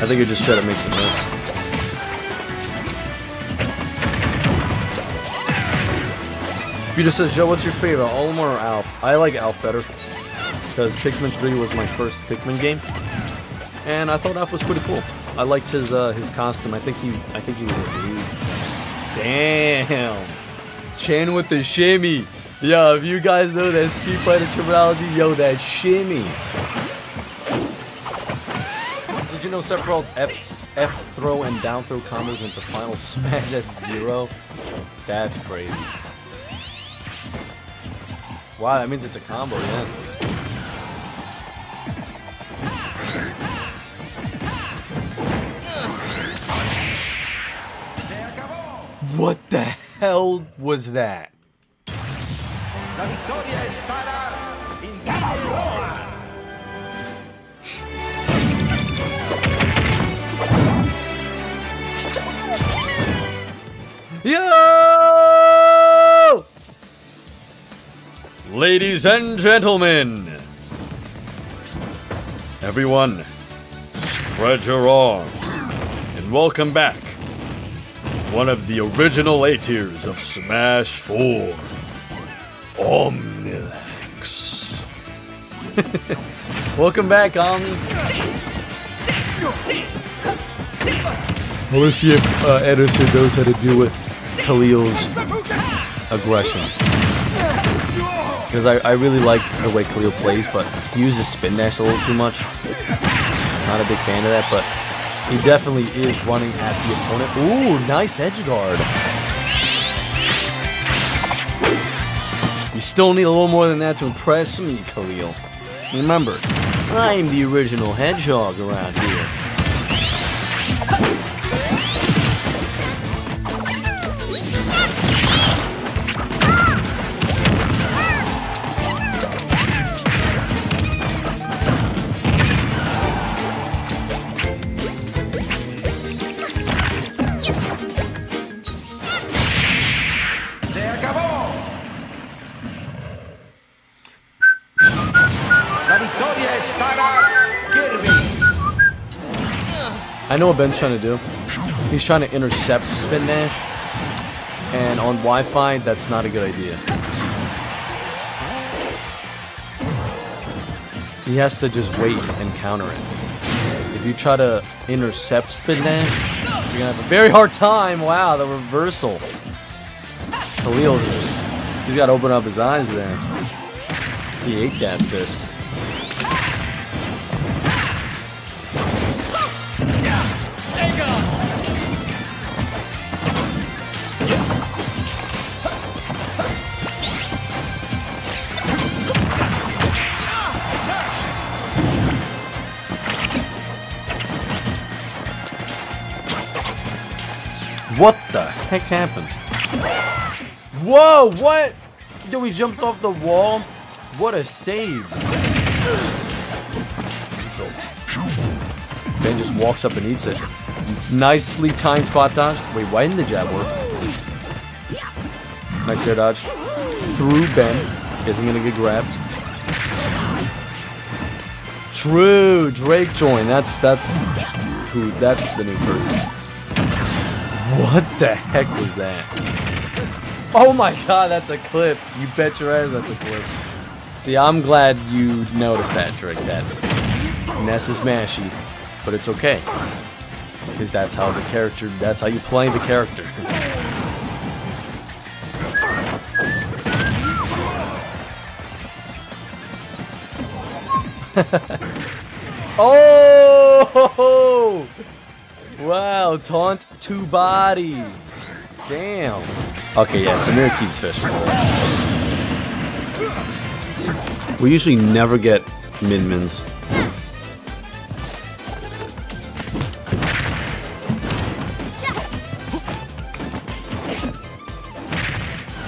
I think it just straight up makes it miss. Peter says, Joe, what's your favorite, Olimar or Alph? I like Alph better because Pikmin 3 was my first Pikmin game, and I thought Alph was pretty cool. I liked his uh, his costume. I think he I think he was a dude. Damn, Chan with the shimmy. Yo, if you guys know that Street Fighter terminology, yo, that shimmy. You know Sephiroth F's, F throw and down throw combos into final smash at zero? That's crazy. Wow, that means it's a combo, yeah. What the hell was that? Ladies and gentlemen, everyone, spread your arms and welcome back one of the original A tiers of Smash 4, Omnilex. welcome back, Omni. Want to see if uh, Edison knows how to deal with Khalil's aggression. Because I, I really like the way Khalil plays, but he uses spin dash a little too much. Not a big fan of that, but he definitely is running at the opponent. Ooh, nice edge guard. You still need a little more than that to impress me, Khalil. Remember, I'm the original hedgehog around here. I know what Ben's trying to do. He's trying to intercept Spin Dash. And on Wi-Fi, that's not a good idea. He has to just wait and counter it. If you try to intercept Spin Dash, you're gonna have a very hard time. Wow, the reversal. Khalil, he's got to open up his eyes there. He ate that fist. Heck happened? Whoa, what? Yo, we jumped off the wall? What a save. Ben just walks up and eats it. Nicely timed spot dodge. Wait, why didn't the jab work? Nice air dodge. Through Ben. Isn't gonna get grabbed. True, Drake join. That's that's who that's the new person. What the heck was that? Oh my god, that's a clip. You bet your ass that's a clip. See, I'm glad you noticed that trick, that Ness is mashy, but it's okay. Because that's how the character, that's how you play the character. oh! Wow, taunt to body. Damn. Okay, yeah, Samir keeps fish. We usually never get min-mins.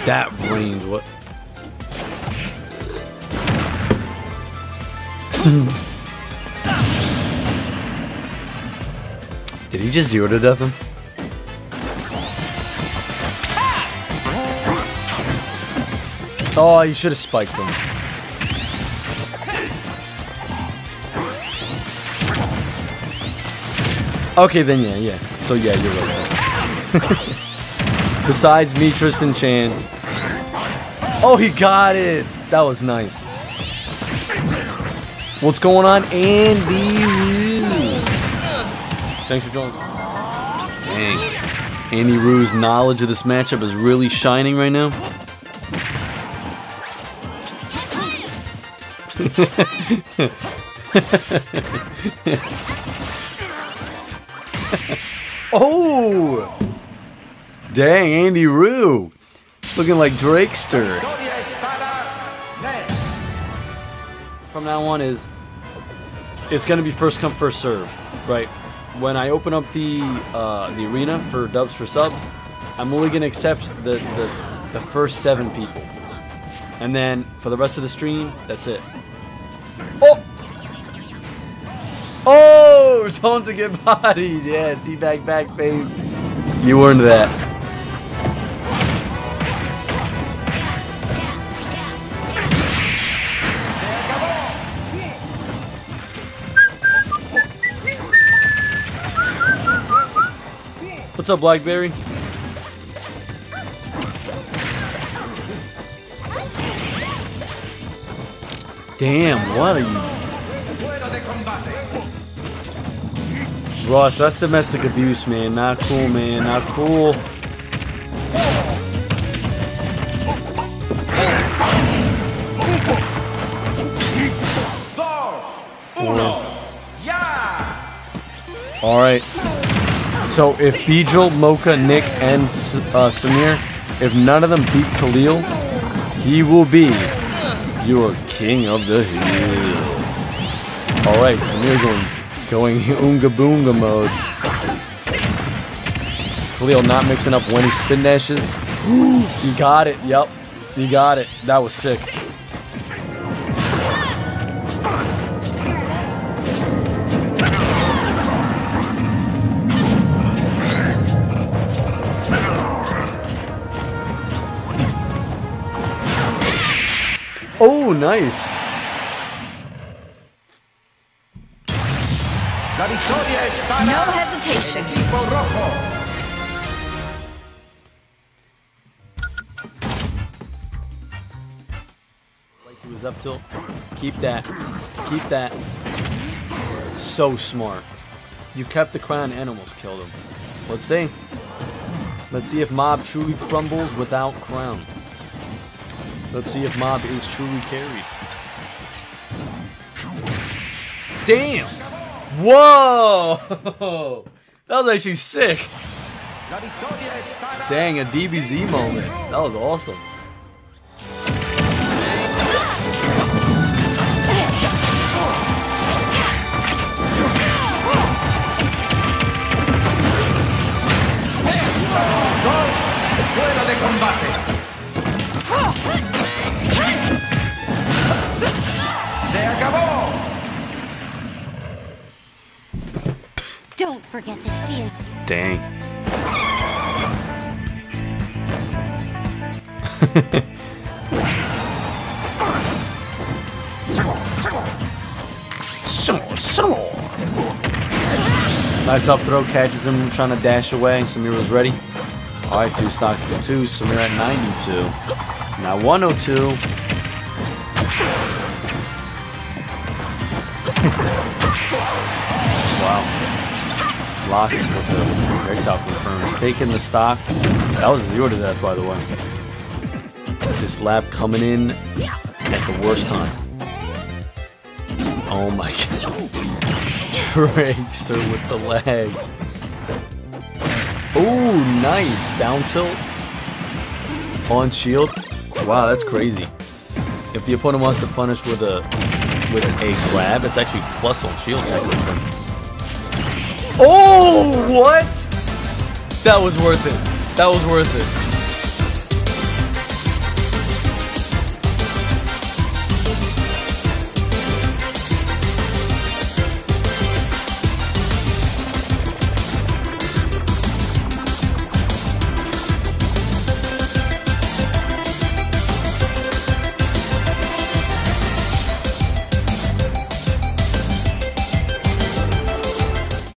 That range, what? He just zero to death him? Oh, you should have spiked him. Okay, then yeah, yeah. So yeah, you're right. Besides me, Tristan Chan. Oh, he got it. That was nice. What's going on, Andy? Thanks for joining us. Dang. Andy Rue's knowledge of this matchup is really shining right now. oh! Dang, Andy Rue. Looking like Drakester. Victoria es para Ned. From now on is it's gonna be first come first serve, right? When I open up the uh, the arena for dubs for subs, I'm only gonna accept the, the the first seven people, and then for the rest of the stream, that's it. Oh, oh, time to get bodied, yeah, teabag back, babe. You earned that. What's up, Blackberry? Damn, what are you? Ross, that's domestic abuse, man. Not cool, man. Not cool. Alright. So if Beedrill, Mocha, Nick, and uh, Samir, if none of them beat Khalil, he will be your king of the hill. Alright, Samir going going Oonga Boonga mode. Khalil not mixing up when he spin dashes. you got it, yep. You got it. That was sick. Nice. La victoria es para No hesitation. Like he was up tilt. Keep that. Keep that. So smart. You kept the crown, animals killed him. Let's see. Let's see if Mob truly crumbles without crown. Let's see if Mob is truly carried. Damn! Whoa! That was actually sick. La victoria es para Dang, a DBZ moment. That was awesome. Don't forget this fear. Dang. Nice up throw, catches him trying to dash away. Samir was ready. Alright, two stocks to two. Samir at 92. Now 102. Locks is what the projectile confirms. Taking the stock. That was zero to death, by the way. This lap coming in at the worst time. Oh my god. Dragster with the leg. Oh, nice. Down tilt. On shield. Wow, that's crazy. If the opponent wants to punish with a with a grab, it's actually plus on shield technically. Oh, what? That was worth it. That was worth it.